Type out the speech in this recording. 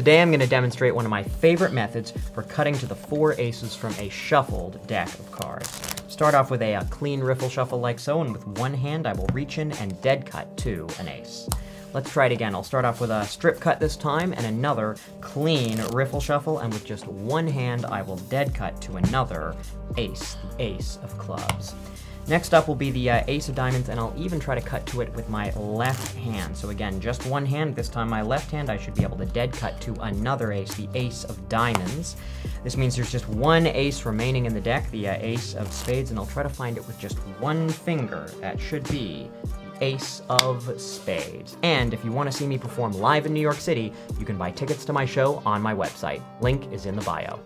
Today I'm going to demonstrate one of my favorite methods for cutting to the four aces from a shuffled deck of cards. Start off with a, a clean riffle shuffle like so, and with one hand I will reach in and dead cut to an ace. Let's try it again. I'll start off with a strip cut this time and another clean riffle shuffle, and with just one hand I will dead cut to another ace, the ace of clubs. Next up will be the uh, Ace of Diamonds, and I'll even try to cut to it with my left hand. So again, just one hand. This time my left hand, I should be able to dead cut to another ace, the Ace of Diamonds. This means there's just one ace remaining in the deck, the uh, Ace of Spades, and I'll try to find it with just one finger. That should be the Ace of Spades. And if you want to see me perform live in New York City, you can buy tickets to my show on my website. Link is in the bio.